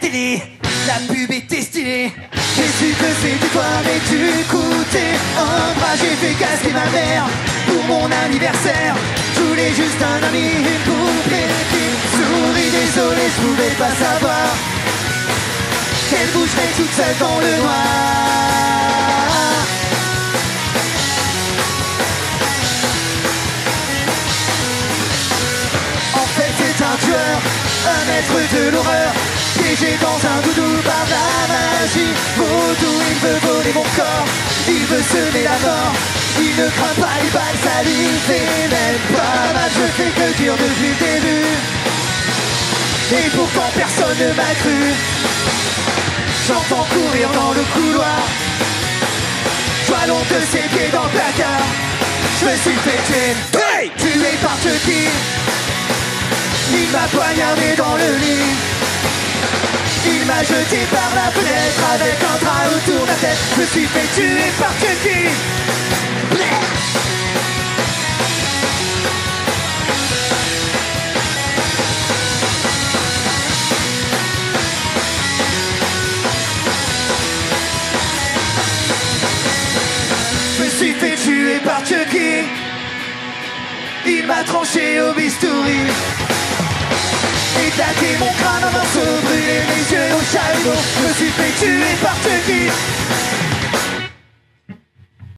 télé, la pub était stylée. J'ai su que c'était toi, mais du coup t'es un bras, j'ai fait casser ma mère pour mon anniversaire. Je voulais juste un ami, une poupée qui sourit. Désolé, je pouvais pas savoir qu'elle bougerait toute seule dans le noir. En fait, c'est un tueur, un maître de l'horreur, dans un doudou par la magie. Vaudou, il veut voler mon corps, il veut semer la mort. Il ne craint pas les balles, ça lui fait même pas mal. Je fais que dire depuis le début, et pourtant personne ne m'a cru. J'entends courir dans le couloir, je vois l'ombre de ses pieds dans le placard. Je me suis fait tuer, tué par Chucky. Il m'a poignardé dans le lit m'a jeté par la fenêtre Avec un drap autour de la tête. Je me suis fait tuer par Chucky Je me suis fait tuer par Chucky Il m'a tranché au bistouri. Éclaté mon crâne Je suis fait tuer par Chucky